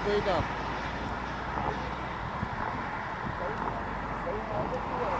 的味。